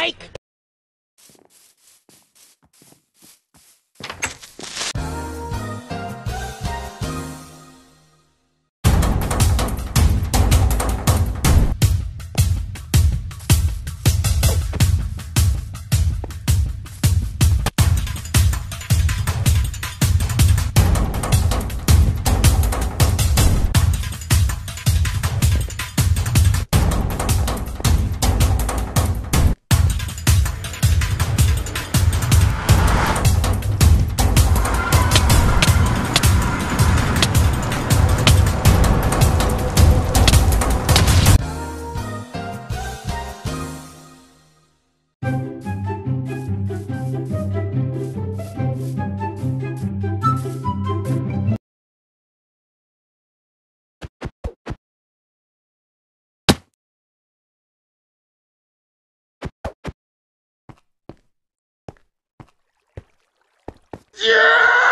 like. Yeah!